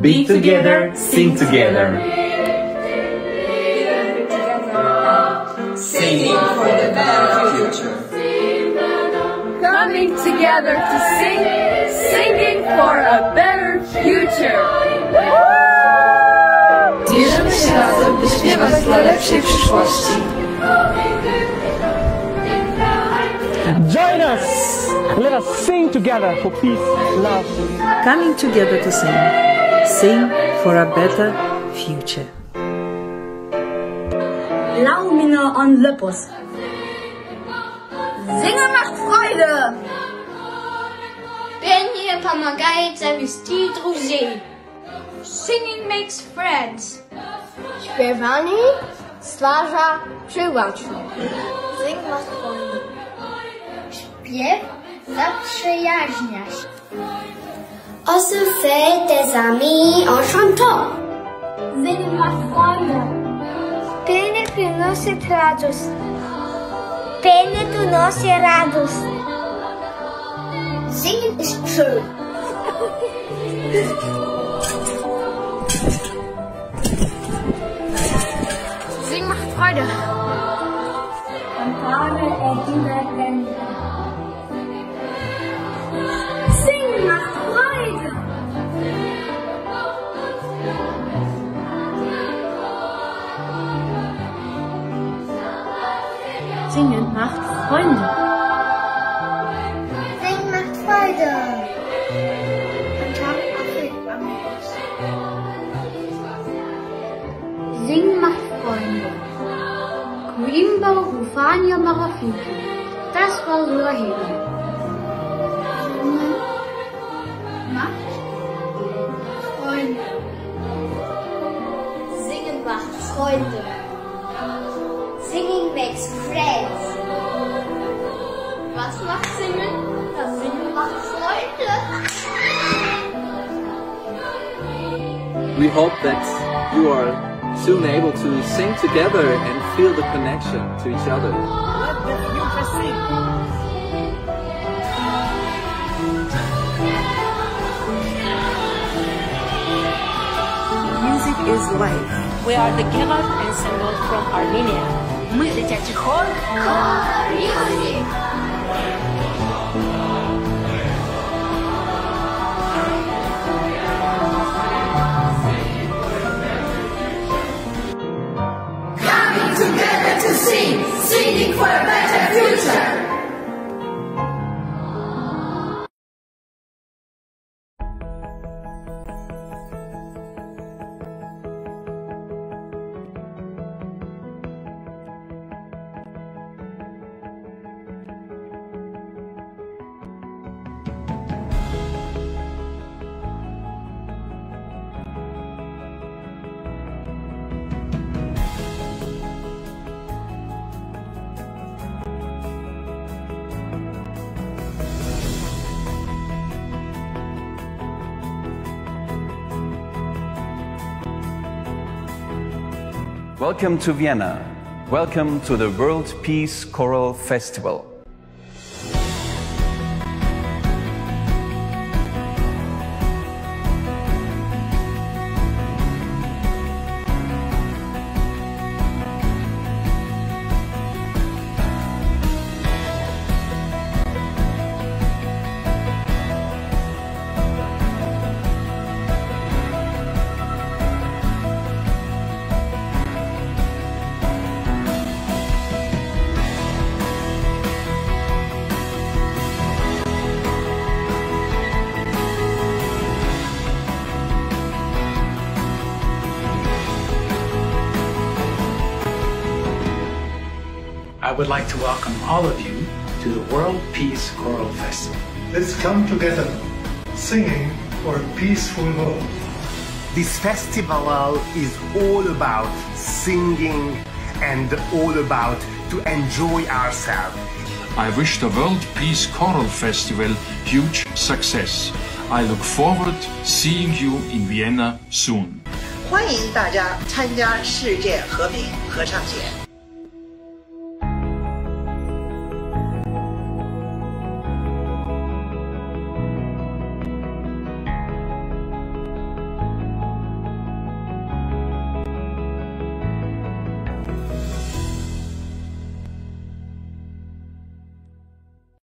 Be together, sing together. Singing for the better future. Coming together to sing, singing for a better future. lepszej przyszłości. Join us! Let us sing together for peace, love. Coming together to sing. Sing for a better future. Laumine on Lippus. Singen macht Freude! Пение помогает завести друзей. Singing makes friends. Śpiewanie Slarza Przyłącznik. Zygmunt Wolny. Śpiew zaprzyjaźnia się. O sufety zami enchantant. Zygmunt Wolny. Pienie przynosi radość. Pienie tu nosi radość. Singen ist. Singen macht Freude! Singen macht Freunde. Sing macht Freude. Sing macht Freunde. Kuimba hufanya marafiki. Das war Swahili. Macht Freunde. Singen macht Freunde. Singing makes friends. Was macht Singen? Das Singen macht Freunde. We hope that you are soon able to sing together and feel the connection to each other. Music is life. We are the Gerard Ensemble from Armenia. Мы дитячий хор. Welcome to Vienna. Welcome to the World Peace Choral Festival. I would like to welcome all of you to the World Peace Choral Festival. Let's come together, singing for a peaceful world. This festival is all about singing and all about to enjoy ourselves. I wish the World Peace Choral Festival huge success. I look forward seeing you in Vienna soon. 欢迎大家参加世界和平合唱节。